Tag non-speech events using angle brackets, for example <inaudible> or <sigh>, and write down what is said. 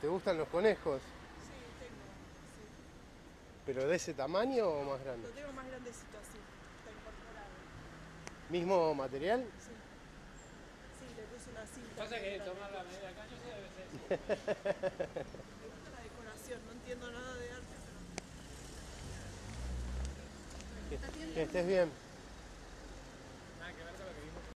¿Te gustan los conejos? Sí, tengo. Sí. ¿Pero de ese tamaño o más grande? Lo tengo más grandecito así. Está incorporado. ¿Mismo material? Sí. Sí, le puse una cinta. Pasa que tomar la medida acá, yo sé, debe ser. <laughs> Me gusta la decoración, no entiendo nada de arte, pero. Que estés bien.